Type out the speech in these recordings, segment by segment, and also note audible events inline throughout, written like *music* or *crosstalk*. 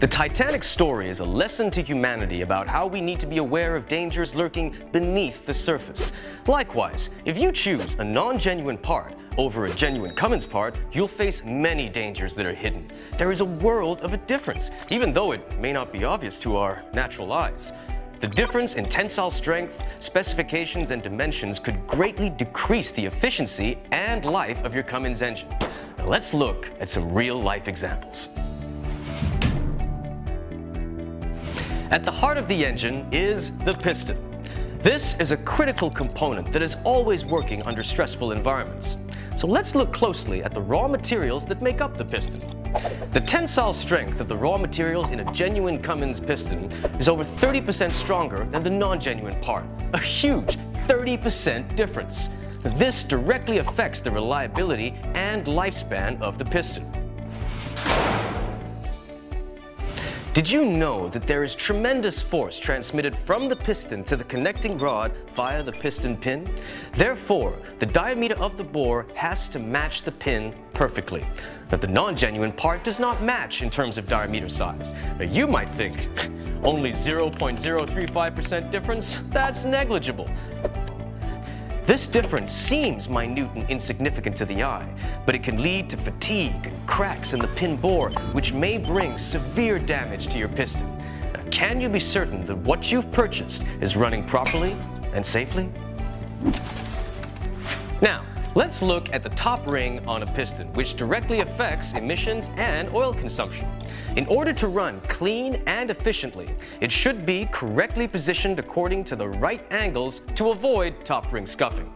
The Titanic story is a lesson to humanity about how we need to be aware of dangers lurking beneath the surface. Likewise, if you choose a non-genuine part over a genuine Cummins part, you'll face many dangers that are hidden. There is a world of a difference, even though it may not be obvious to our natural eyes. The difference in tensile strength, specifications, and dimensions could greatly decrease the efficiency and life of your Cummins engine. Now let's look at some real-life examples. At the heart of the engine is the piston. This is a critical component that is always working under stressful environments. So let's look closely at the raw materials that make up the piston. The tensile strength of the raw materials in a genuine Cummins piston is over 30% stronger than the non-genuine part, a huge 30% difference. This directly affects the reliability and lifespan of the piston. Did you know that there is tremendous force transmitted from the piston to the connecting rod via the piston pin? Therefore, the diameter of the bore has to match the pin perfectly. Now, the non-genuine part does not match in terms of diameter size. Now, you might think, *laughs* only 0.035% difference? That's negligible. This difference seems minute and insignificant to the eye, but it can lead to fatigue and cracks in the pin bore, which may bring severe damage to your piston. Now, can you be certain that what you've purchased is running properly and safely? Now, let's look at the top ring on a piston, which directly affects emissions and oil consumption. In order to run clean and efficiently, it should be correctly positioned according to the right angles to avoid top ring scuffing.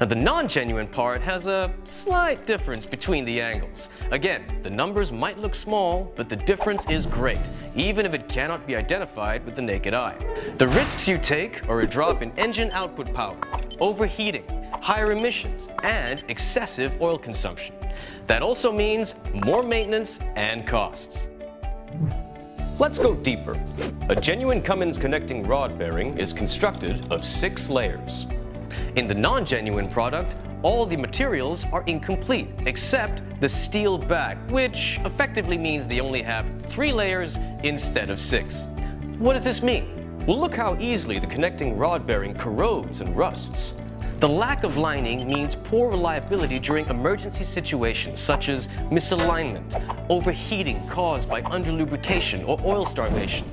Now the non-genuine part has a slight difference between the angles. Again, the numbers might look small, but the difference is great, even if it cannot be identified with the naked eye. The risks you take are a drop in engine output power, overheating, higher emissions, and excessive oil consumption. That also means more maintenance and costs. Let's go deeper. A genuine Cummins connecting rod bearing is constructed of six layers. In the non-genuine product, all the materials are incomplete except the steel back, which effectively means they only have three layers instead of six. What does this mean? Well, look how easily the connecting rod bearing corrodes and rusts. The lack of lining means poor reliability during emergency situations such as misalignment, overheating caused by underlubrication or oil starvation.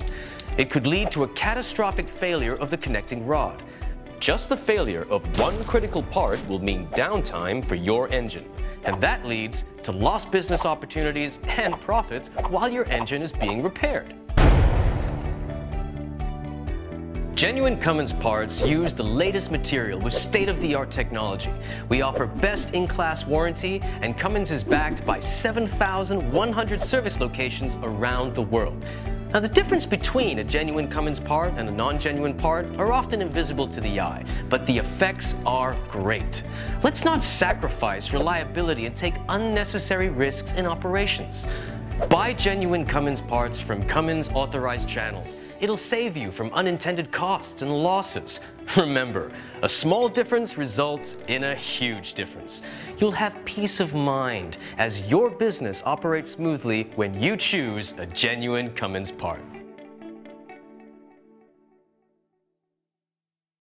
It could lead to a catastrophic failure of the connecting rod. Just the failure of one critical part will mean downtime for your engine. And that leads to lost business opportunities and profits while your engine is being repaired. Genuine Cummins parts use the latest material with state-of-the-art technology. We offer best-in-class warranty, and Cummins is backed by 7,100 service locations around the world. Now, the difference between a genuine Cummins part and a non-genuine part are often invisible to the eye, but the effects are great. Let's not sacrifice reliability and take unnecessary risks in operations. Buy genuine Cummins parts from Cummins authorized channels. It'll save you from unintended costs and losses. *laughs* Remember, a small difference results in a huge difference. You'll have peace of mind as your business operates smoothly when you choose a genuine Cummins part.